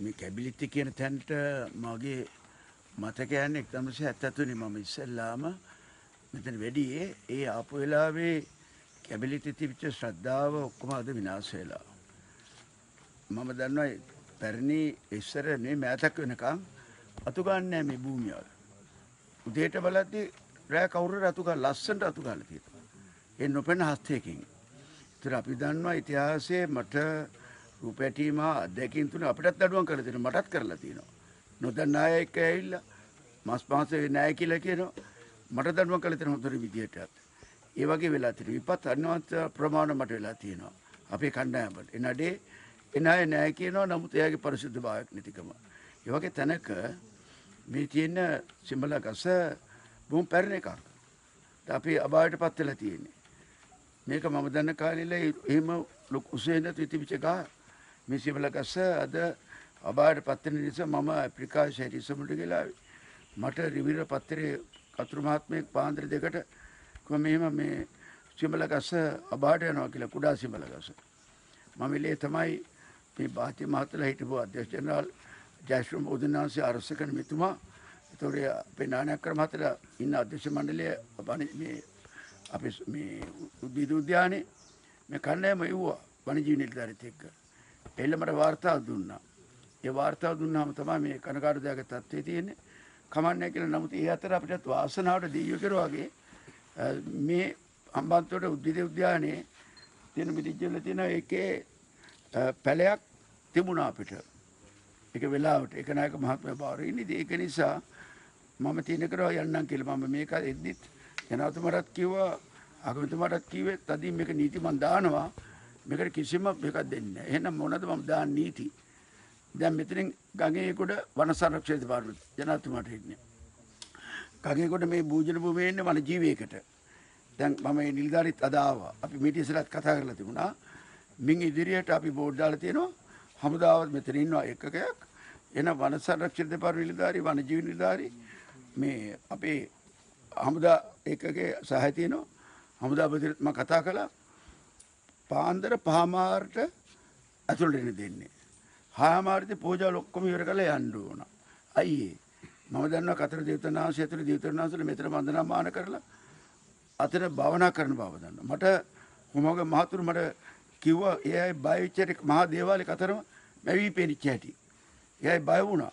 මේ කැබිලිටි කියන තැන්ට මගේ මතකයන් එක්තමසේ ඇත්තතුනි මම ඉස්සල්ලාම මෙතන වැඩියේ ඒ ආපු වෙලාවේ කැබිලිටි තිබිච්ච ශ්‍රද්ධාව ඔක්කොම අද විනාශ වෙලා. මම දන්නවා පැරණි ඉස්සර මේ මෑතක් වෙනකම් අතු ගන්නෑ මේ භූමියවල. උදේට බලද්දි රෑ කවුරු රතු ගන්න ලස්සනට අතු ගන්න තියෙනවා. ඒ නොපෙන හස්තයකින්. ඒතර අපි දන්නවා ඉතිහාසයේ මට රූපැටීම අත්දැකීම් තුන අපිටත් දඩුවම් කරලා තියෙනවා මටත් කරලා තියෙනවා. නොදන්න අය එක්ක ඇවිල්ලා මස් මාසේ නෑ කියලා කියනවා. මට දඩුවම් කරලා තියෙන හොඳට විදියටත්. ඒ වගේ වෙලා තියෙනවා. විපත් අනවන්ත ප්‍රමාණ මට වෙලා තියෙනවා. අපේ කණ්ඩායමට. එනඩේ එන අය නෑ කියනවා නමුත් එයාගේ පරිශුද්ධ භාවයක් නැතිකම. ඒ වගේ තැනක මේ තියෙන සිම්බල ගස බොහොම පැරණ එකක්. අපි අභාවයට පත් වෙලා තියෙන්නේ. මේක මම දන්න කාලෙල එහෙම ලොකු උසේ නැතු තිබිච්ච ගහ. මේ සිම්බල ගස අද අභාවයට පත් වෙන නිසා මම අප්‍රිකාවේ ශරීරසමුට ගිහලා මට රිවිර පත්තරේ කතුරු මහත්මයෙක් පාන්දර දෙකට කොහොම මෙහෙම මේ සිම්බල ගස අභාවයට යනවා කියලා කුඩා සිම්බල ගස. මම ඉලේ තමයි මේ භාති මහත්තලා හිටපු අධ්‍යක්ෂ ජනරාල් ජයශ්‍රම උදනාංශය අරස කරන මෙතුමා එතකොට අපේ නානක්කර මහත්තලා ඉන්න අධ්‍යක්ෂ මණ්ඩලය මේ අපේ මේ උද්භිද උද්‍යානයේ මේ කණ්ඩායම එව්වා වනජීවි නිලධාරීත් එක්ක. එල්ල මට වාර්තාව දුන්නා. ඒ වාර්තාව දුන්නාම තමයි මේ කනකාටුදායක තත්ත්වයේ තියෙන්නේ. කමන්නේ කියලා නමුත් ඒ අතර අපිටත් වාසනාවට දීයෝ කෙරුවා වගේ මේ හම්බන්තොට උද්භිද උද්‍යානයේ තියෙන මිදිජ්ජවල තියෙන එකේ පැලයක් තිබුණා අපිට. ඒක වෙලාවට ඒක නායක මහත්මයා බාරේ ඉන්නේ. ඒක නිසා මම තියෙන කරා යන්නම් කියලා මම මේක එද්දිත් ජනාධිපතිතුමාට කිව්වා අගමැතිතුමාට කිව්වේ තදින් මේක නීති මන් දානවා. මේකට කිසිම මේකක් දෙන්නේ නැහැ. එහෙනම් මොනවද මම දාන නීති? දැන් මෙතනින් ගඟේකොට වන සංරක්ෂණ දෙපාර්තමේන්තුව ජනාධිපතිතුමාට ඉන්නේ. ගඟේකොට මේ භූජන භූමියේ ඉන්නේ වන ජීවියකට. දැන් මම මේ නිලධාරීත් අද ආවා. අපි මීට ඉස්සරහත් කතා කරලා තිබුණා. මින් ඉදිරියට අපි බෝඩ් දාලා තියෙනවා. හමුදාවත් මෙතන ඉන්නවා එකකයක්. එන වන සංරක්ෂණ දෙපාර්තමේන්තුව නිලධාරී වනජීවි නිලධාරී මේ අපේ හමුදා එකකේ සහය තියෙනවා. හමුදාපතිත් මම කතා කළා. පාන්දර පහමාරට ඇතුළට එන්න දෙන්නේ. හාමාරති පූජාවල් ඔක්කොම ඉවර කරලා යන්න ඕන. අයියේ මම දන්නවා කතර දේවතනාංශය ඇතුළේ දේවතනාංශවල මෙතන වන්දනාමාන කරලා අතන භාවනා කරන බව දන්නවා. මට කොමෝගේ මහතුරු මට කිව්වා ඒ අය බය වෙච්ච මහා දේවාලේ කතරම මැවි පෙනිච්ච හැටි. ඒ අය බය වුණා.